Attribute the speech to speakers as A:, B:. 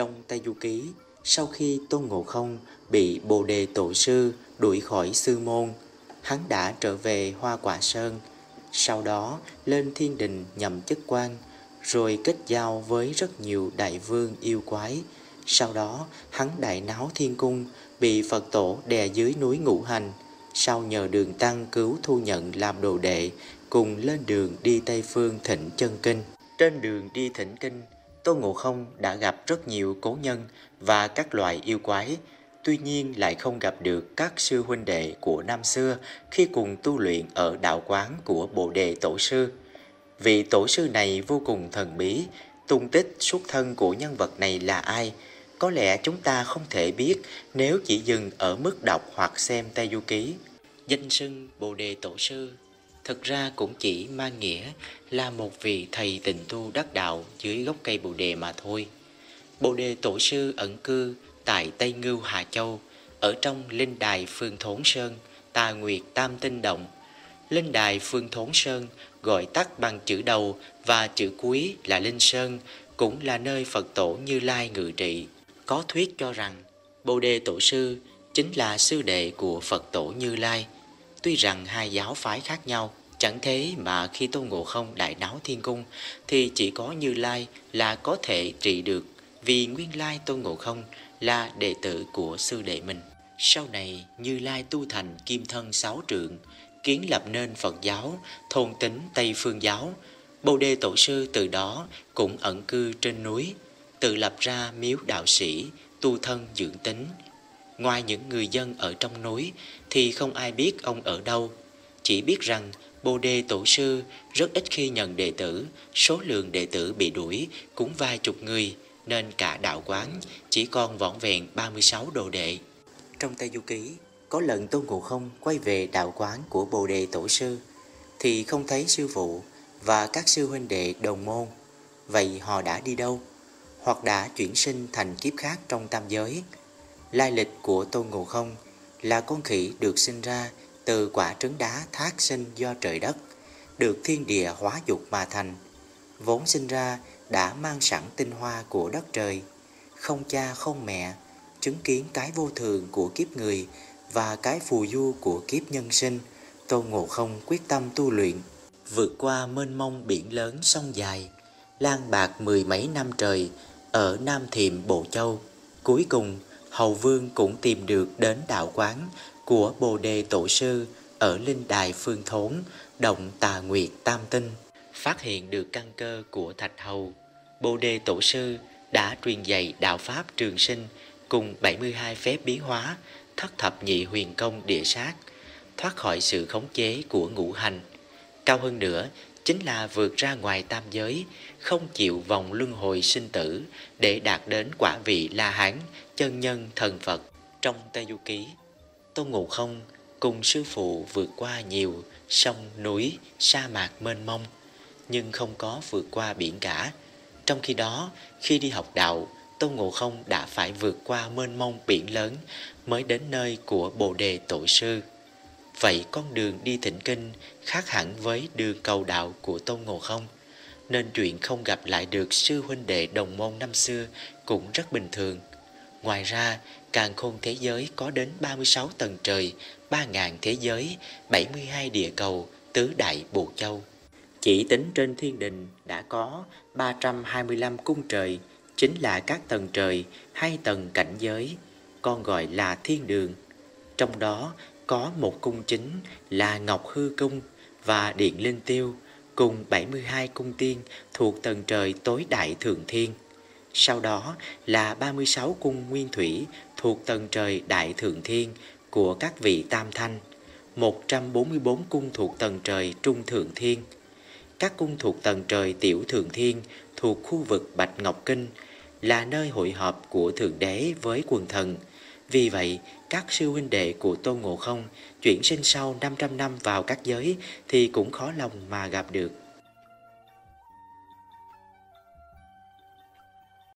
A: Trong Tây Du Ký, sau khi Tôn Ngộ Không bị Bồ Đề Tổ Sư đuổi khỏi sư môn, hắn đã trở về Hoa Quả Sơn, sau đó lên thiên đình nhậm chức quan, rồi kết giao với rất nhiều đại vương yêu quái. Sau đó, hắn đại náo thiên cung, bị Phật tổ đè dưới núi ngũ hành, sau nhờ đường tăng cứu thu nhận làm đồ đệ, cùng lên đường đi Tây Phương thỉnh chân kinh. Trên đường đi thỉnh kinh, Tô Ngộ Không đã gặp rất nhiều cố nhân và các loại yêu quái, tuy nhiên lại không gặp được các sư huynh đệ của năm xưa khi cùng tu luyện ở đạo quán của Bồ Đề Tổ Sư. Vị tổ sư này vô cùng thần bí, tung tích xuất thân của nhân vật này là ai, có lẽ chúng ta không thể biết nếu chỉ dừng ở mức đọc hoặc xem Tây Du Ký. Danh sưng Bồ Đề Tổ Sư thực ra cũng chỉ mang nghĩa là một vị thầy tình tu đắc đạo dưới gốc cây Bồ Đề mà thôi. Bồ Đề Tổ Sư ẩn cư tại Tây Ngưu Hà Châu, ở trong linh đài Phương Thốn Sơn, Tà Nguyệt Tam Tinh Động. Linh đài Phương Thốn Sơn gọi tắt bằng chữ đầu và chữ cuối là Linh Sơn, cũng là nơi Phật tổ Như Lai ngự trị. Có thuyết cho rằng Bồ Đề Tổ Sư chính là sư đệ của Phật tổ Như Lai. Tuy rằng hai giáo phái khác nhau, chẳng thế mà khi Tô Ngộ Không đại náo thiên cung thì chỉ có Như Lai là có thể trị được vì nguyên lai Tô Ngộ Không là đệ tử của sư đệ mình. Sau này Như Lai tu thành kim thân sáu trượng, kiến lập nên Phật giáo, thôn tính Tây Phương giáo. Bồ Đề Tổ Sư từ đó cũng ẩn cư trên núi, tự lập ra miếu đạo sĩ, tu thân dưỡng tính. Ngoài những người dân ở trong núi thì không ai biết ông ở đâu, chỉ biết rằng Bồ Đề Tổ Sư rất ít khi nhận đệ tử, số lượng đệ tử bị đuổi cũng vài chục người, nên cả đạo quán chỉ còn vỏn vẹn 36 đồ đệ. Trong Tây Du Ký, có lần Tôn Ngộ Không quay về đạo quán của Bồ Đề Tổ Sư, thì không thấy sư phụ và các sư huynh đệ đồng môn. Vậy họ đã đi đâu? Hoặc đã chuyển sinh thành kiếp khác trong tam giới? Lai lịch của Tôn Ngộ Không là con khỉ được sinh ra từ quả trứng đá thác sinh do trời đất, được thiên địa hóa dục mà thành. Vốn sinh ra đã mang sẵn tinh hoa của đất trời, không cha không mẹ, chứng kiến cái vô thường của kiếp người và cái phù du của kiếp nhân sinh, Tôn Ngộ Không quyết tâm tu luyện, vượt qua mênh mông biển lớn sông dài, lang bạc mười mấy năm trời ở Nam Thiệm Bộ Châu. Cuối cùng, Hầu Vương cũng tìm được đến đạo quán của Bồ Đề Tổ Sư ở Linh Đài Phương Thốn, động Tà Nguyệt Tam Tinh. Phát hiện được căn cơ của Thạch Hầu, Bồ Đề Tổ Sư đã truyền dạy đạo Pháp trường sinh cùng 72 phép biến hóa, thất thập nhị huyền công địa sát, thoát khỏi sự khống chế của ngũ hành. Cao hơn nữa, chính là vượt ra ngoài tam giới, không chịu vòng luân hồi sinh tử để đạt đến quả vị La Hán, chân nhân thần Phật. Trong Tây Du Ký, Tôn Ngộ Không cùng sư phụ vượt qua nhiều sông, núi, sa mạc mênh mông, nhưng không có vượt qua biển cả. Trong khi đó, khi đi học đạo, Tôn Ngộ Không đã phải vượt qua mênh mông biển lớn mới đến nơi của Bồ Đề Tổ Sư. Vậy con đường đi thỉnh kinh khác hẳn với đường cầu đạo của Tôn Ngộ Không, nên chuyện không gặp lại được sư huynh đệ đồng môn năm xưa cũng rất bình thường. Ngoài ra, càng khôn thế giới có đến 36 tầng trời, 3.000 thế giới, 72 địa cầu, tứ đại bộ châu. Chỉ tính trên thiên đình đã có 325 cung trời, chính là các tầng trời hay tầng cảnh giới, con gọi là thiên đường. Trong đó có một cung chính là Ngọc Hư Cung và Điện Linh Tiêu, cùng 72 cung tiên thuộc tầng trời tối đại thượng thiên. Sau đó là 36 cung nguyên thủy thuộc tầng trời đại thượng thiên của các vị tam thanh, 144 cung thuộc tầng trời trung thượng thiên, các cung thuộc tầng trời tiểu thượng thiên thuộc khu vực Bạch Ngọc Kinh là nơi hội họp của Thượng Đế với quần thần. Vì vậy, các sư huynh đệ của Tôn Ngộ Không chuyển sinh sau 500 năm vào các giới thì cũng khó lòng mà gặp được.